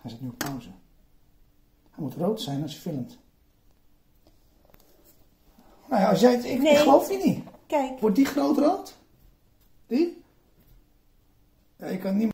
Hij zet nu op pauze. Hij moet rood zijn als je filmt. Nou ja, als jij het... Ik, Nee. ik geloof je niet. Kijk. Wordt die groot rood? Die? Ja, ik kan niet...